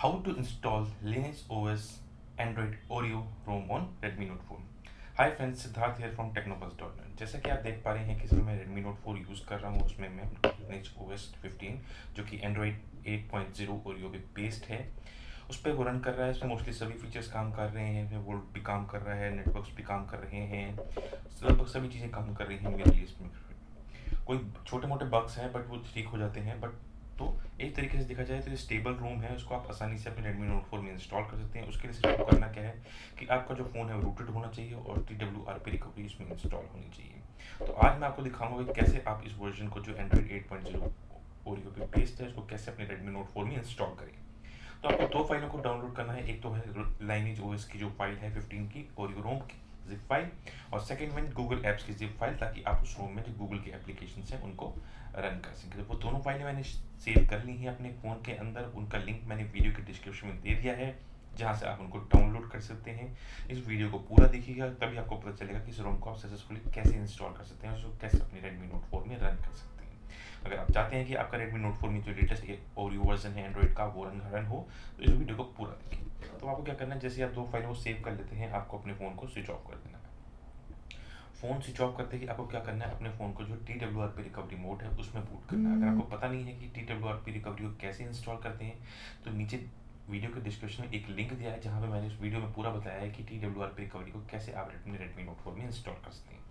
How to install Linux OS Android Oreo ROM on Redmi Note 4 hi friends Siddharth here from Technobus जैसा कि आप देख पा रहे हैं कि इसमें मैं Redmi Note 4 यूज़ कर रहा हूँ, उसमें मैं Linux OS 15 जो कि Android 8.0 Oreo पे बेस्ड है। उस पर वो रन कर रहा है, इसमें मोस्टली सभी फीचर्स काम कर रहे हैं वो भी काम कर रहा है नेटवर्क्स भी काम कर रहे हैं, लगभग सभी चीज़ें काम कर रही हैं मेरे लिए इसमें। कोई छोटे मोटे बग्स हैं बट वो ठीक हो जाते हैं बट तो एक तरीके से देखा जाए तो स्टेबल रोम है, उसको आप आसानी से अपने रेडमी नोट फोर में इंस्टॉल कर सकते हैं। उसके लिए सिर्फ़ करना क्या है कि आपका जो फ़ोन है वो रूटेड होना चाहिए और T W R P recovery इसमें इंस्टॉल होनी चाहिए। तो आज मैं आपको दिखाऊँगा कि कैसे आप इस वर्जन को जो Android eight point zero Oreo पे बेस्ड है, उसको कैसे अपने रेडमी नोट फोर में इंस्टॉल करें। तो आपको दो फाइलों को डाउनलोड करना है। एक तो है लाइनेज ओएस की जो फ़ाइल है फिफ्टीन की ओरियो रोम की। जिप फ़ाइल और सेकेंड में गूगल एप्स की जिप फ़ाइल ताकि आप उस रोम में जो गूगल के एप्लीकेशन है, उनको रन कर सकें। तो वो दोनों फाइलें मैंने सेव कर ली हैं अपने फ़ोन के अंदर। उनका लिंक मैंने वीडियो के डिस्क्रिप्शन में दे दिया है, जहाँ से आप उनको डाउनलोड कर सकते हैं। इस वीडियो को पूरा देखिएगा, तभी आपको पता चलेगा कि इस रोम को आप सक्सेसफुली कैसे इंस्टॉल कर सकते हैं और उसको कैसे अपने रेडमी नोट फोर में रन कर सकते हैं। अगर आप चाहते हैं कि आपका रेडमी नोट फोर में जो लेटेस्ट ओरियो वर्जन है एंड्रॉइड का, वो रन हो तो इस वीडियो को पूरा देखिए। तो आपको क्या करना है? जैसे आप दो फ़ाइल को सेव कर लेते हैं आपको अपने फ़ोन को स्विच ऑफ़ कर देना है। फ़ोन स्विच ऑफ़ करते ही आपको क्या करना है? अपने फ़ोन को जो T W R P recovery mode है उसमें बूट करना है। अगर आपको पता नहीं है कि T W R P recovery को कैसे इंस्टॉल करते हैं तो नीचे वीडियो के डिस्क्रिप्शन में एक लिंक दिया है जहाँ पे मैंने उस वीडियो में पूरा बताया है कि T W R P recovery को कैसे आप रेडमी रेडमी नोट फोर में इंस्टॉल कर सकते हैं।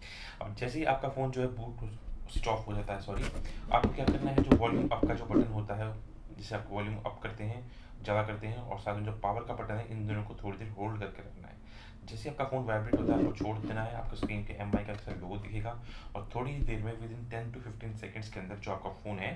अब जैसे ही आपका फ़ोन जो है बूट स्विच ऑफ़ हो जाता है सॉरी आपको क्या करना है? जो वॉल्यूम अप का जो बटन होता है जिसे आप वॉल्यूम अप करते हैं ज़्यादा करते हैं और साथ में जो पावर का बटन है, इन दोनों को थोड़ी देर होल्ड करके रखना है। जैसे आपका फ़ोन वाइब्रेट होता है, आपको छोड़ देना है, आपको स्क्रीन के एम का अक्सर लोगो दिखेगा और थोड़ी ही देर में within ten to fifteen seconds के अंदर जो आपका फ़ोन है,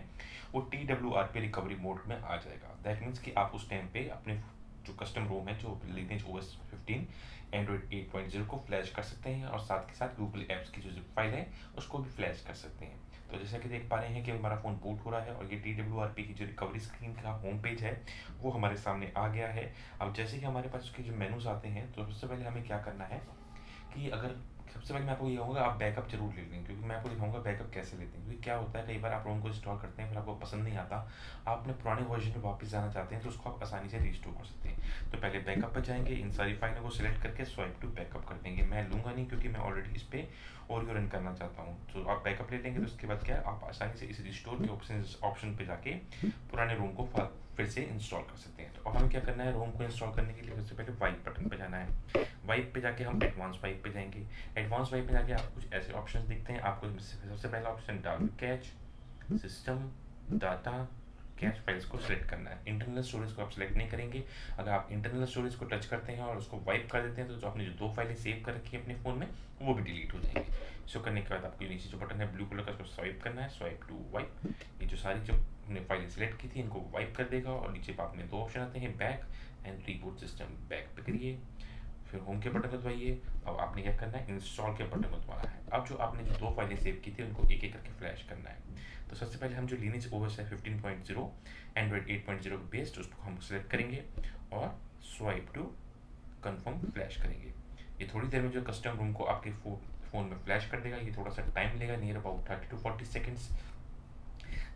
वो T W R P recovery mode में आ जाएगा। दैट मीन्स कि आप उस टाइम पे अपने जो कस्टम रोम है, जो Lineage O S fifteen Android eight point zero को फ्लैश कर सकते हैं और साथ के साथ गूगल एप्स की जो फ़ाइल है, उसको भी फ्लैश कर सकते हैं। तो जैसा कि देख पा रहे हैं कि हमारा फ़ोन बूट हो रहा है और ये टी डब्ल्यू आर पी की जो रिकवरी स्क्रीन का होम पेज है, वो हमारे सामने आ गया है। अब जैसे कि हमारे पास उसके जो मेनूज आते हैं तो सबसे पहले हमें क्या करना है कि अगर सबसे पहले मैं आपको ये कहूँगा, आप बैकअप ज़रूर ले लें, क्योंकि मैं आपको दिखाऊँगा बैकअप कैसे लेते हैं। क्योंकि क्या होता है, कई बार आप रोम को इंस्टॉल करते हैं, फिर आपको पसंद नहीं आता, आप अपने पुराने वर्जन में वापस जाना चाहते हैं तो उसको आप आसानी से रिस्टोर कर सकते हैं। तो पहले बैकअप पर जाएँगे, इन सारी फाइलों को सिलेक्ट करके स्वाइप टू बैकअप कर देंगे। मैं लूँगा नहीं, क्योंकि मैं ऑलरेडी इस पर और रन करना चाहता हूँ। तो आप बैकअप ले लेंगे तो उसके बाद क्या है, आप आसानी से इस रिस्टोर के ऑप्शन ऑप्शन पर जाके पुराने रोम को फिर से इंस्टॉल कर सकते हैं। तो अब हमें क्या करना है रोम को इंस्टॉल करने के लिए सबसे पहले वाइट बटन पर जाना है। वाइप पे जाके हम एडवांस वाइप पे जाएँगे। एडवांस वाइप पे जाके आपको कुछ ऐसे ऑप्शंस दिखते हैं। आपको सबसे पहला option dalvik cache system data cache files को सिलेक्ट करना है। इंटरनल स्टोरेज को आप सिलेक्ट नहीं करेंगे। अगर आप इंटरनल स्टोरेज को टच करते हैं और उसको वाइप कर देते हैं तो जो आपने जो दो फाइलें सेव कर रखी है अपने फ़ोन में, वो भी डिलीट हो जाएँगी। इसको करने के बाद आपको नीचे जो बटन है ब्लू कलर का उसको स्वाइप करना है। स्वाइप टू वाइप ये जो सारी जो हमने फाइलें सिलेक्ट की थी, इनको वाइप कर देगा और नीचे पर आपने दो ऑप्शन आते हैं back and reboot system back पे करिए। फिर होम के बटन को दबाइए अब आपने क्या करना है? इंस्टॉल के बटन को दबाना है। अब जो आपने जो दो फाइलें सेव की थी, उनको एक एक करके फ्लैश करना है। तो सबसे पहले हम जो लीनिज ओएस है 15.0 एंड्रॉइड 8.0 बेस्ड उसको हम सेलेक्ट करेंगे और स्वाइप टू कंफर्म फ्लैश करेंगे। ये थोड़ी देर में जो कस्टम रूम को आपके फ़ोन में फ्लैश कर देगा। ये थोड़ा सा टाइम लेगा near about thirty to forty seconds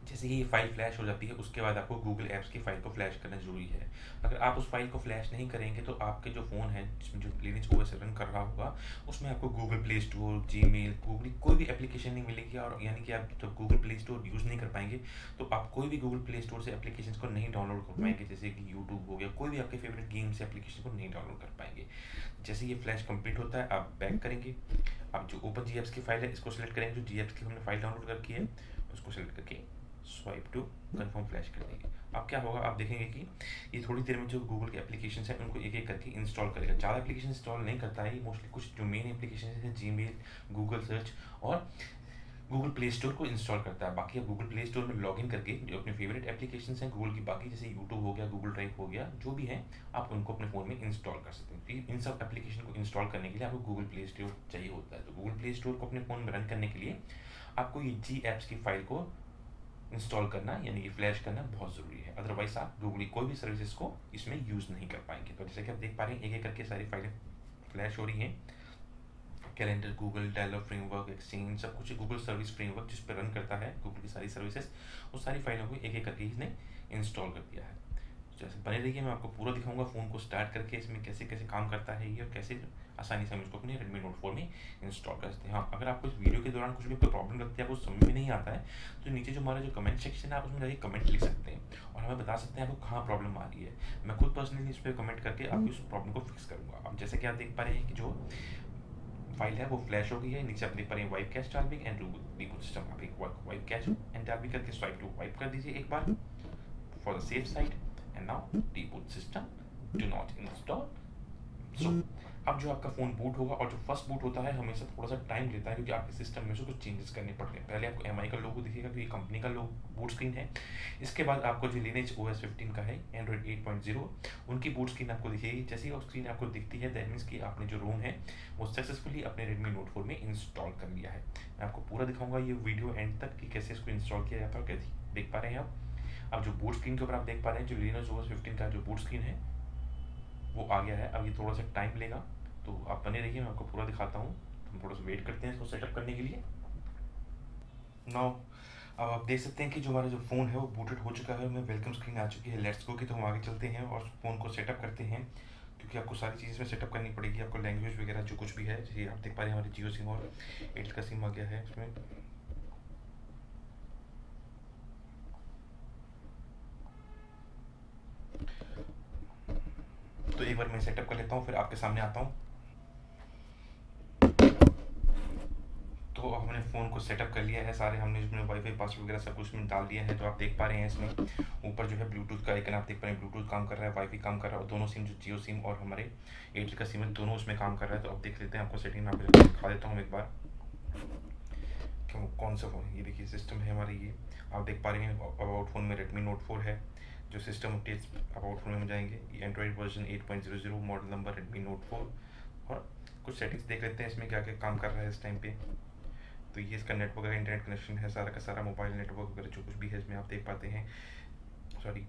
जैसे ही ये फ़ाइल फ्लैश हो जाती है उसके बाद आपको गूगल एप्स की फ़ाइल को फ्लैश करना ज़रूरी है। अगर आप उस फ़ाइल को फ्लैश नहीं करेंगे तो आपके जो फ़ोन है जिसमें जो लिनिक्स ओएस रन कर रहा होगा उसमें आपको Google play store Gmail Google कोई भी एप्लीकेशन नहीं मिलेगी और यानी कि आप जब गूगल प्ले स्टोर यूज़ नहीं कर पाएँगे तो आप कोई भी गूगल प्ले स्टोर से एप्लीकेशन को नहीं डाउनलोड कर पाएँगे जैसे कि यूट्यूब हो गया कोई भी आपके फेवरेट गेम से एप्लीकेशन को नहीं डाउनलोड कर पाएँगे। जैसे ये फ्लैश कंप्लीट होता है आप बैक करेंगे। आप जो ओपन जी की फ़ाइल है इसको सिलेक्ट करेंगे जो जी की हमने फ़ाइल डाउनलोड करके है उसको सिलेक्ट करके स्वाइप टू कन्फर्म फ्लैश कर देंगे। अब क्या होगा, आप देखेंगे कि ये थोड़ी देर में जो गूगल के एप्लीकेशन है, उनको एक एक करके इंस्टॉल करेगा। ज़्यादा एप्लीकेशन इंस्टॉल नहीं करता है मोस्टली कुछ जो मेन एप्लीकेशन है जी मेल गूगल सर्च और गूगल प्ले स्टोर को इंस्टॉल करता है। बाकी आप गूगल प्ले स्टोर में लॉगिन करके जो अपने फेवरेट एप्लीकेशन हैं गूगल की बाकी जैसे यूट्यूब हो गया गूगल ड्राइव हो गया, जो भी है, आप उनको अपने फ़ोन में इंस्टॉल कर सकते हैं। तो इन सब एप्लीकेशन को इंस्टॉल करने के लिए आपको गूगल प्ले स्टोर चाहिए होता है। तो गूगल प्ले स्टोर को अपने फ़ोन में रन करने के लिए आपको ये जी एप्स की फ़ाइल को इंस्टॉल करना यानी कि फ्लैश करना बहुत ज़रूरी है। अदरवाइज़ आप गूगल कोई भी सर्विसेज़ को इसमें यूज़ नहीं कर पाएँगे। तो जैसे कि आप देख पा रहे हैं एक एक करके सारी फाइलें फ्लैश हो रही हैं। Calendar Google dialog framework exchange सब कुछ गूगल सर्विस फ्रेमवर्क जिस पर रन करता है गूगल की सारी सर्विसेज़ उस सारी फाइलों को एक एक करके इसने इंस्टॉल कर दिया है। जैसे बने रहिए मैं आपको पूरा दिखाऊँगा फ़ोन को स्टार्ट करके इसमें कैसे कैसे काम करता है ये और कैसे आसानी से हम इसको अपने रेडमी नोट फोर में इंस्टॉल कर सकते हैं। हाँ अगर आपको इस वीडियो के दौरान कुछ भी कोई प्रॉब्लम लगती है आपको समझ में नहीं आता है तो नीचे जो हमारा जो कमेंट सेक्शन है आप उसमें जाके कमेंट लिख सकते हैं और हमें बता सकते हैं आपको कहाँ प्रॉब्लम आ रही है। मैं खुद पर्सनली इस पर कमेंट करके आपकी उस प्रॉब्लम को फिक्स करूँगा। अब जैसे कि आप देख पा रहे हैं कि जो फ़ाइल है वो फ्लैश हो गई है। नीचे आप देख पा रहे हैं वाइप कैश डाल भी एंड रिबूट सिस्टम आप एक वाइप कैश एंड डाल भी करके स्वाइप टू वाइप कर दीजिए एक बार। For the safe side and now reboot system do not install so अब जो आपका फ़ोन बूट होगा और जो फ़र्स्ट बूट होता है, हमेशा थोड़ा सा टाइम लेता है क्योंकि आपके सिस्टम में से कुछ चेंजेस करने पड़ते हैं। पहले आपको एम का लोगो दिखेगा, क्योंकि कंपनी का लोग बूट स्क्रीन है। इसके बाद आपको जो लिनेज ओ एस फिफ्टीन का है एंड्रॉइड एट पॉइंट ज़ीरो उनकी बूट स्क्रीन आपको दिखेगी। जैसे ही स्क्रीन आपको दिखती है दैट मीन्स कि आपने जो रोम है, वो सक्सेसफुली अपने रेडमी नोट फोर में इंस्टॉल कर लिया है। मैं आपको पूरा दिखाऊँगा ये वीडियो एंड तक कि कैसे इसको इंस्टॉल किया जाता है और कैसे देख पा रहे हैं आप। अब जो बूट स्क्रीन के ऊपर आप देख पा रहे हैं, जो लिनोज ओ एस फिफ्टीन का जो बूट स्क्रीन है, वो आ गया है। अब ये थोड़ा सा टाइम लेगा। तो आप बने रहिए, मैं आपको पूरा दिखाता हूँ। हम थोड़ा सा वेट करते हैं इसको सेटअप करने के लिए। नाउ अब आप देख सकते हैं कि जो हमारा जो फ़ोन है, वो बूटेड हो चुका है। मैं वेलकम स्क्रीन आ चुकी है। लेट्स गो की तो हम आगे चलते हैं और फ़ोन को सेटअप करते हैं। क्योंकि आपको सारी चीज़ में सेटअप करनी पड़ेगी। आपको लैंग्वेज वगैरह जो कुछ भी है, जैसे आप देख पा रहे हैं, हमारे जियो सिम और एयरटेल का सिम आ गया है इसमें। तो एक बार मैं सेटअप कर लेता हूँ, फिर आपके सामने आता हूँ। तो हमने फ़ोन को सेटअप कर लिया है, सारे हमने इसमें वाईफाई पासवर्ड वगैरह सब कुछ में डाल दिया है, जो आप देख पा रहे हैं इसमें। ऊपर जो है ब्लूटूथ का आइकन आप देख पा रहे हैं ब्लूटूथ काम कर रहा है वाईफाई काम कर रहा है, और दोनों सिम जो जियो सिम और हमारे एयरटेल का सिम है, दोनों उसमें काम कर रहा है। तो अब देख लेते हैं, आपको सेटिंग में आप दिखा देता हूँ एक बार। कौन सा फ़ोन ये देखिए सिस्टम है हमारी ये। आप देख पा रहे हैं अबाउट फ़ोन में रेडमी नोट फोर है। जो सिस्टम अपडेट्स अबाउट फ़ोन में जाएँगे Android version 8.00 model number Redmi Note four और कुछ सेटिंग्स देख लेते हैं इसमें क्या क्या काम कर रहा है इस टाइम पे। तो ये इसका नेटवर्क है इंटरनेट कनेक्शन है, सारा का सारा मोबाइल नेटवर्क वगैरह जो कुछ भी है इसमें आप देख पाते हैं। सॉरी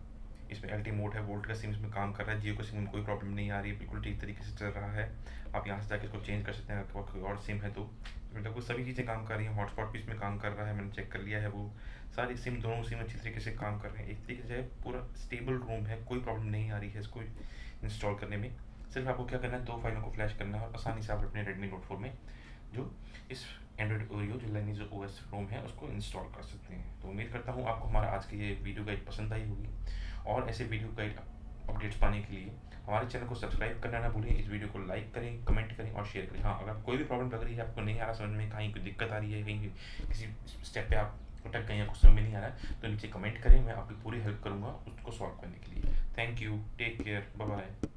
इसमें एल मोड है वोल्ट का सिम इसमें काम कर रहा है जियो का सिम में कोई प्रॉब्लम नहीं आ रही है, बिल्कुल ठीक तरीके से चल रहा है। आप यहाँ से जाकर इसको चेंज कर सकते हैं, अगर कोई और सिम है तो। मतलब वो सभी चीज़ें काम कर रही हैं हॉटस्पॉट भी इसमें काम कर रहा है, मैंने चेक कर लिया है वो। सारी सिम दोनों सिम अच्छी तरीके से काम कर रहे हैं। एक तरीके से पूरा स्टेबल रूम है, कोई प्रॉब्लम नहीं आ रही है इसको इंस्टॉल करने में। सिर्फ़ आपको क्या करना है, दो फाइलों को फ्लैश करना है और आसानी से आप अपने रेडमी नोट फोर में जो इस एंड्रॉइड ओरियो जो लाइनी जो ओ एस रोम है, उसको इंस्टॉल कर सकते हैं। तो उम्मीद करता हूँ आपको हमारा आज की ये वीडियो गाइड पसंद आई होगी। और ऐसे वीडियो गाइड अपडेट्स पाने के लिए। हमारे चैनल को सब्सक्राइब करना ना भूलें, इस वीडियो को लाइक करें कमेंट करें और शेयर करें। हाँ अगर कोई भी प्रॉब्लम लग रही है, आपको नहीं आ रहा समझ में, कहीं कोई दिक्कत आ रही है, कहीं किसी स्टेप पे आप अटक गए या कुछ समझ में नहीं आ रहा है तो नीचे कमेंट करें, मैं आपकी पूरी हेल्प करूँगा उसको सॉल्व करने के लिए। Thank you take care bye